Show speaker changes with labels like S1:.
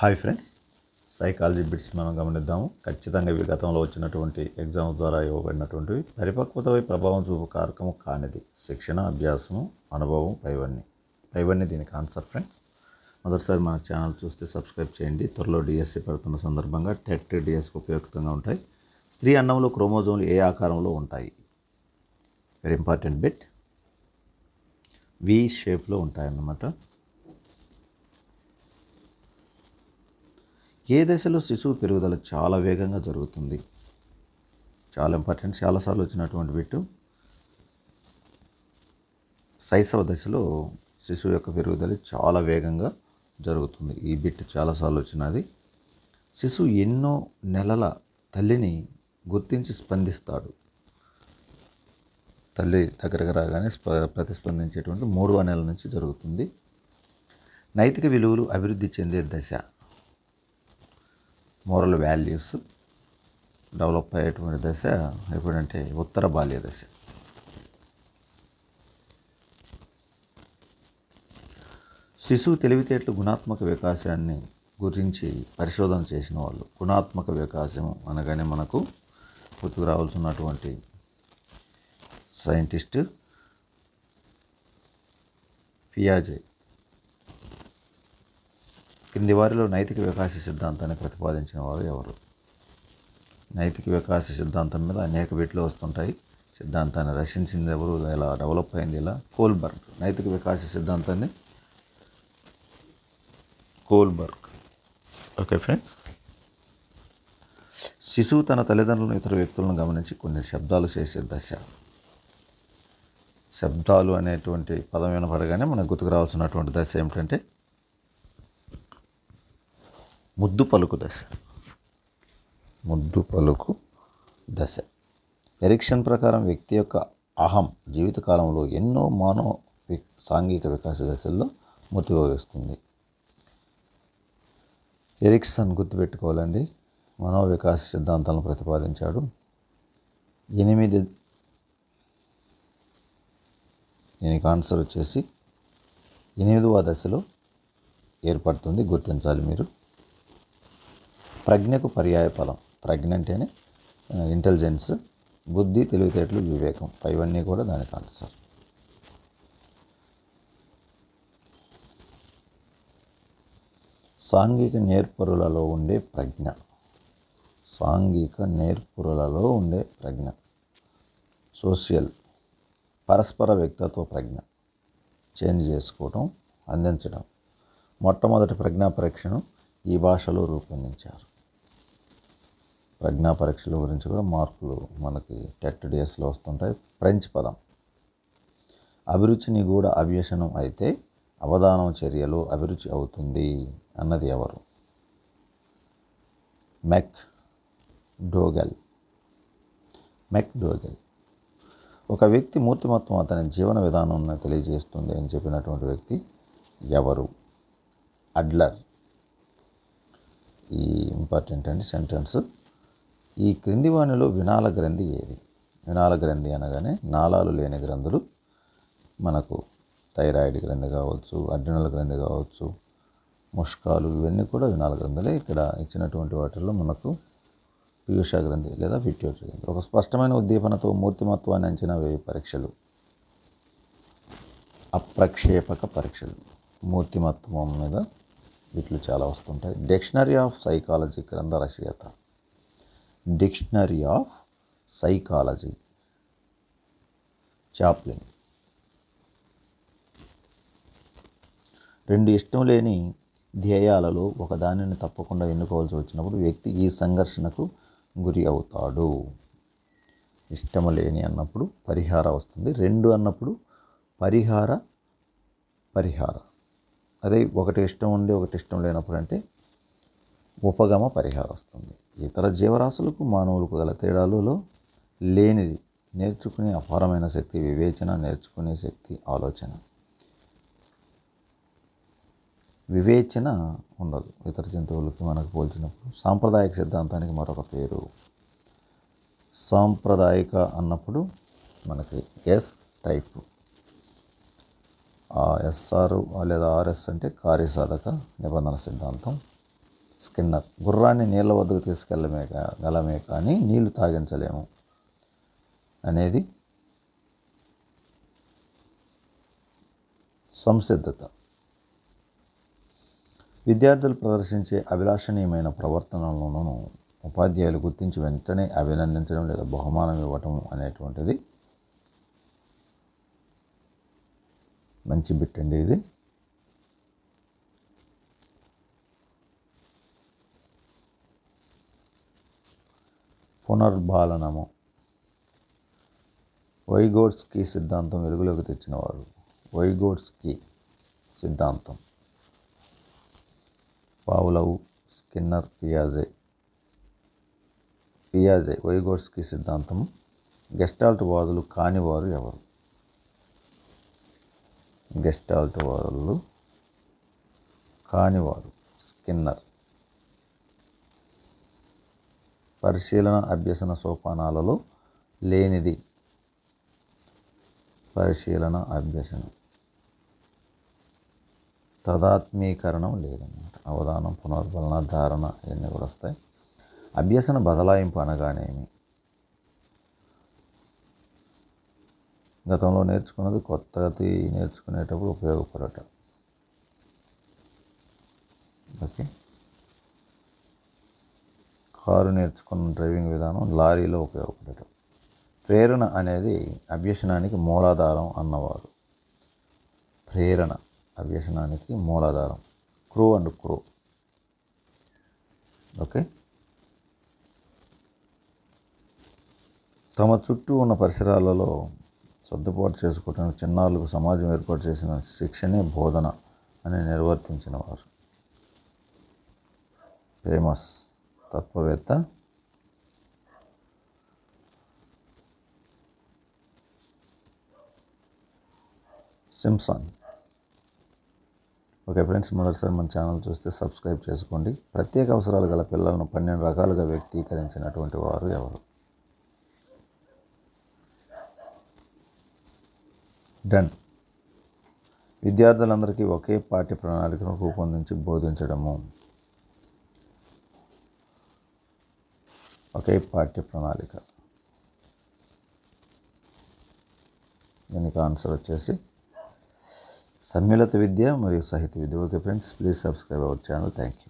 S1: Hi friends. Psychology bits మనం గమనిద్దాము. ఖచ్చితంగా ఇవి గతంలో వచ్చినటువంటి ఎగ్జామ్ ద్వారా ఇవ్వబడినటువంటివి. పరిపక్వతపై ప్రభావం చూపు కారకము కానిది. శిక్షణ అభ్యాసము అనుభవం పైవన్నీ పైవన్నీ దీనికి ఆన్సర్ ఫ్రెండ్స్ మొదటిసారి మన ఛానల్ చూస్తే సబ్స్క్రైబ్ చేయండి. త్వరలో డిఎస్సి పెడుతున్న సందర్భంగా టెట్ డిఎస్కి ఉపయుక్తంగా ఉంటాయి. స్త్రీ అన్నంలో క్రోమోజోన్లు ఏ ఆకారంలో ఉంటాయి? వెరీ ఇంపార్టెంట్ బిట్ వి షేప్లో ఉంటాయన్నమాట. ఏ దశలో శిశువు పెరుగుదల చాలా వేగంగా జరుగుతుంది? చాలా ఇంపార్టెంట్. చాలాసార్లు వచ్చినటువంటి బిట్టు. శైశవ దశలో శిశువు యొక్క పెరుగుదల చాలా వేగంగా జరుగుతుంది. ఈ బిట్ చాలాసార్లు వచ్చినది. శిశువు ఎన్నో నెలల తల్లిని గుర్తించి స్పందిస్తాడు. తల్లి దగ్గరకు రాగానే స్ప ప్రతిస్పందించేటువంటి మూడవ నెల నుంచి జరుగుతుంది. నైతిక విలువలు అభివృద్ధి చెందే దశ. మోరల్ వాల్యూస్ డెవలప్ అయ్యేటువంటి దశ ఎప్పుడంటే ఉత్తర బాల్య దశ. శిశువు తెలివితేటలు గుణాత్మక వికాసాన్ని గురించి పరిశోధన చేసిన వాళ్ళు గుణాత్మక వికాసం అనగానే మనకు గుర్తుకు రావాల్సినటువంటి సైంటిస్ట్ పియాజే. క్రింది వారిలో నైతిక వికాస సిద్ధాంతాన్ని ప్రతిపాదించిన వారు ఎవరు? నైతిక వికాస సిద్ధాంతం మీద అనేక బిట్లు వస్తుంటాయి. సిద్ధాంతాన్ని రచించింది ఎవరు? ఎలా డెవలప్ అయింది? ఇలా కోల్బర్గ్. నైతిక వికాస సిద్ధాంతాన్ని కోల్బర్గ్. Okay friends. శిశువు తన తల్లిదండ్రులను ఇతర వ్యక్తులను గమనించి కొన్ని శబ్దాలు చేసే దశ. శబ్దాలు అనేటువంటి పదం వినపడగానే మనకు గుర్తుకు రావాల్సినటువంటి దశ ఏమిటంటే ముద్దు పలుకు దశ. ముద్దు పలుకు దశ. ఎరిక్షన్ ప్రకారం వ్యక్తి యొక్క అహం జీవితకాలంలో ఎన్నో మానవ వి- సాంఘిక వికాస దశల్లో మూర్తిభవిస్తుంది ఎరిక్సన్ గుర్తుపెట్టుకోవాలండి. మనో వికాస సిద్ధాంతాలను ప్రతిపాదించాడు. ఎనిమిది దీనికి ఆన్సర్ వచ్చేసి ఎనిమిదవ దశలో ఏర్పడుతుంది. గుర్తించాలి మీరు. ప్రజ్ఞకు పర్యాయ పదం ప్రజ్ఞ అంటేనే ఇంటెలిజెన్స్ బుద్ధి తెలివితేటలు వివేకం. పైవన్నీ కూడా దానికి ఆన్సర్. సాంఘిక నేర్పరులలో ఉండే ప్రజ్ఞ. సాంఘిక నేర్పురులలో ఉండే ప్రజ్ఞ. సోషల్ పరస్పర వ్యక్తిత్వ ప్రజ్ఞ. చేంజ్ చేసుకోవటం అందించడం. మొట్టమొదటి ప్రజ్ఞా పరీక్షను ఈ భాషలో రూపొందించారు. ప్రజ్ఞా పరీక్షల గురించి కూడా మార్కులు మనకి టెట్ డిఎస్లో వస్తుంటాయి. ఫ్రెంచ్ పదం. అభిరుచిని కూడా అవ్యసనం అయితే అవధానం చర్యలు అభిరుచి అవుతుంది అన్నది ఎవరు? మెక్ డోగల్ మెక్ డోగల్ ఒక వ్యక్తి మూర్తిమత్వం అతని జీవన విధానం తెలియజేస్తుంది అని చెప్పినటువంటి వ్యక్తి ఎవరు? అడ్లర్. ఈ ఇంపార్టెంట్ అండి సెంటెన్స్. ఈ క్రింది వాణిలో వినాల గ్రంథి ఏది? వినాల గ్రంథి అనగానే నాళాలు లేని గ్రంథులు. మనకు థైరాయిడ్ గ్రంథి కావచ్చు అడ్రినల్ గ్రంథి కావచ్చు ముష్కాలు ఇవన్నీ కూడా వినాల గ్రంథులే. ఇక్కడ ఇచ్చినటువంటి వాటిల్లో మనకు పీయూష గ్రంథి లేదా పిట్యూటరీ గ్రంథి. ఒక స్పష్టమైన ఉద్దీపనతో మూర్తిమత్వాన్ని అంచనా వేయ పరీక్షలు. అప్రక్షేపక పరీక్షలు. మూర్తిమత్వం మీద వీటిలో చాలా వస్తుంటాయి. డిక్షనరీ ఆఫ్ సైకాలజీ గ్రంథ రచయిత. Dictionary of psychology. చాప్లిన్. రెండు ఇష్టం లేని ధ్యేయాలలో ఒకదానిని తప్పకుండా ఎన్నుకోవాల్సి వచ్చినప్పుడు వ్యక్తి ఈ సంఘర్షణకు గురి అవుతాడు. ఇష్టం లేని అన్నప్పుడు పరిహార వస్తుంది. రెండు అన్నప్పుడు పరిహార పరిహార. అదే ఒకటి ఇష్టం ఉండి ఒకటి ఇష్టం లేనప్పుడు అంటే ఉపగమ పరిహారం వస్తుంది. ఇతర జీవరాశులకు మానవులకు గల తేడాలలో లేనిది నేర్చుకునే అపారమైన శక్తి వివేచన నేర్చుకునే శక్తి ఆలోచన. వివేచన ఉండదు. ఇతర జంతువులకి మనకు పోల్చినప్పుడు సాంప్రదాయక సిద్ధాంతానికి మరొక పేరు. సాంప్రదాయిక అన్నప్పుడు మనకి ఎస్ టైప్ ఆ ఎస్ఆర్ లేదా ఆర్ఎస్ అంటే కార్యసాధక నిబంధన సిద్ధాంతం. స్కిన్నర్. గుర్రాన్ని నీళ్ళ వద్దకు తీసుకెళ్ళమే కా- గలమే కానీ నీళ్ళు తాగించలేము అనేది సంసిద్ధత. విద్యార్థులు ప్రదర్శించే అభిలాషణీయమైన ప్రవర్తనలను ఉపాధ్యాయులు గుర్తించి వెంటనే అభినందించడం లేదా బహుమానం ఇవ్వటం అనేటువంటిది మంచి బిట్ అండి ఇది. పునర్బాలనము. వైగోడ్స్కి సిద్ధాంతం వెలుగులోకి తెచ్చినవారు. వైగోడ్స్కి సిద్ధాంతం. పావులవు స్కిన్నర్ పియాజే. పియాజే వైగోడ్స్కి సిద్ధాంతం గెస్టాల్ట్ వాదులు కానివారు ఎవరు? గెస్టాల్ట్ వాదులు కానివారు. స్కిన్నర్. పరిశీలన అభ్యసన సోపానాలలో లేనిది. పరిశీలన అభ్యసన. తదాత్మీకరణం లేదన్నమాట. అవధానం పునర్బలన ధారణ ఇవన్నీ కూడా వస్తాయి. అభ్యసన బదలాయింపు అనగానేమి గతంలో నేర్చుకున్నది కొత్తది నేర్చుకునేటప్పుడు ఉపయోగపడటం. ఓకే? కారు నేర్చుకున్న డ్రైవింగ్ విధానం లారీలో ఉపయోగపడటం ప్రేరణ అనేది అభ్యసనానికి మూలాధారం అన్నవారు. ప్రేరణ అభ్యసనానికి మూలాధారం. Crow and Crow. ఓకే? తమ చుట్టూ ఉన్న పరిసరాలలో సర్దుబాటు చేసుకోవడానికి చిన్నారులకు సమాజం ఏర్పాటు చేసిన శిక్షణే బోధన అని నిర్వర్తించిన వారు. ఫేమస్ తత్వవేత్త? సింప్సన్. ఓకే ఫ్రెండ్స్ మొదటిసారి మన ఛానల్ చూస్తే సబ్స్క్రైబ్ చేసుకోండి. ప్రత్యేక అవసరాలు గల పిల్లలను పన్నెండు రకాలుగా వ్యక్తీకరించినటువంటి వారు ఎవరు? డన్. విద్యార్థులందరికీ ఒకే పాఠ్య ప్రణాళికను రూపొందించి బోధించడము. ఒకే పాఠ్య ప్రణాళిక. దీనికి ఆన్సర్ వచ్చేసి సమ్మిళిత విద్య మరియు సాహిత్య విద్య. Okay friends please subscribe our channel. Thank you